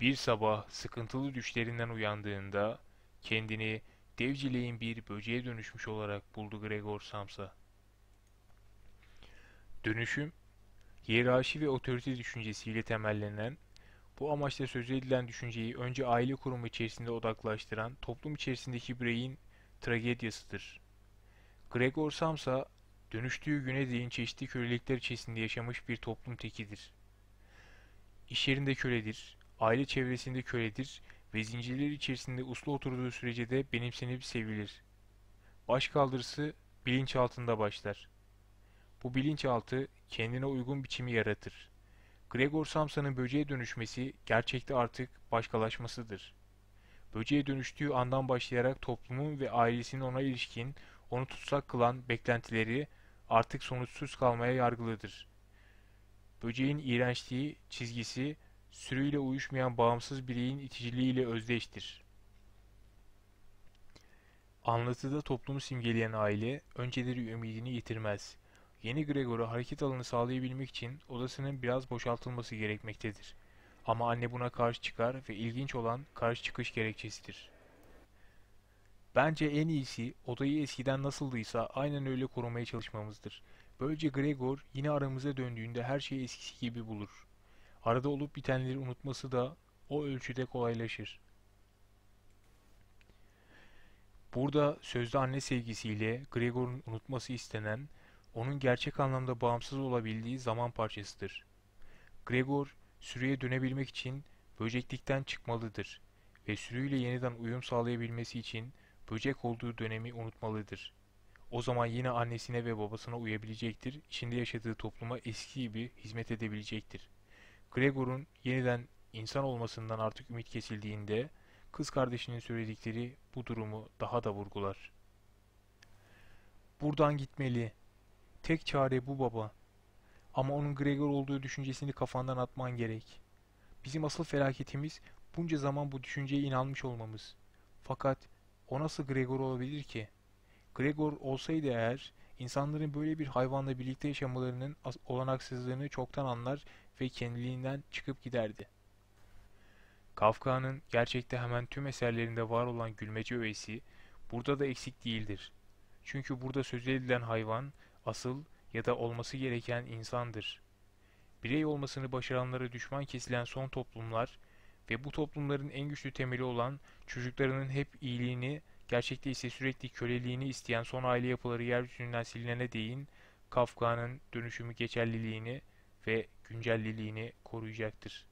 Bir sabah sıkıntılı düşlerinden uyandığında kendini devcileyin bir böceğe dönüşmüş olarak buldu Gregor Samsa. Dönüşüm, hiyerarşi ve otorite düşüncesiyle temellenen, bu amaçla söz edilen düşünceyi önce aile kurumu içerisinde odaklaştıran toplum içerisindeki bireyin tragedyasıdır. Gregor Samsa, dönüştüğü güne değin çeşitli kölelikler içerisinde yaşamış bir toplum tekidir. İş yerinde köledir, aile çevresinde köledir ve zincirler içerisinde uslu oturduğu sürece de benimsenip sevilir. Başkaldırısı bilinçaltında başlar. Bu bilinçaltı kendine uygun biçimi yaratır. Gregor Samsa'nın böceğe dönüşmesi gerçekte artık başkalaşmasıdır. Böceğe dönüştüğü andan başlayarak toplumun ve ailesinin ona ilişkin onu tutsak kılan beklentileri artık sonuçsuz kalmaya yargılıdır. Böceğin iğrençliği, çizgisi, sürüyle uyuşmayan bağımsız bireyin iticiliğiyle özdeştir. Anlatıda toplumu simgeleyen aile, önceleri ümidini yitirmez. Yeni Gregor'a hareket alanı sağlayabilmek için odasının biraz boşaltılması gerekmektedir. Ama anne buna karşı çıkar ve ilginç olan karşı çıkış gerekçesidir. Bence en iyisi odayı eskiden nasıldıysa aynen öyle korumaya çalışmamızdır. Böylece Gregor yine aramıza döndüğünde her şeyi eskisi gibi bulur. Arada olup bitenleri unutması da o ölçüde kolaylaşır. Burada sözde anne sevgisiyle Gregor'un unutması istenen, onun gerçek anlamda bağımsız olabildiği zaman parçasıdır. Gregor, sürüye dönebilmek için böceklikten çıkmalıdır ve sürüyle yeniden uyum sağlayabilmesi için böcek olduğu dönemi unutmalıdır. O zaman yine annesine ve babasına uyabilecektir, içinde yaşadığı topluma eski gibi hizmet edebilecektir. Gregor'un yeniden insan olmasından artık ümit kesildiğinde kız kardeşinin söyledikleri bu durumu daha da vurgular. Buradan gitmeli. Tek çare bu baba. Ama onun Gregor olduğu düşüncesini kafandan atman gerek. Bizim asıl felaketimiz bunca zaman bu düşünceye inanmış olmamız. Fakat o nasıl Gregor olabilir ki? Gregor olsaydı eğer, insanların böyle bir hayvanla birlikte yaşamalarının olanaksızlığını çoktan anlar ve kendiliğinden çıkıp giderdi. Kafka'nın gerçekte hemen tüm eserlerinde var olan gülmece öğesi burada da eksik değildir. Çünkü burada söz edilen hayvan asıl ya da olması gereken insandır. Birey olmasını başaranlara düşman kesilen son toplumlar ve bu toplumların en güçlü temeli olan çocuklarının hep iyiliğini, gerçekte ise sürekli köleliğini isteyen son aile yapıları yeryüzünden silinene değin Kafka'nın dönüşümü geçerliliğini ve güncelliliğini koruyacaktır.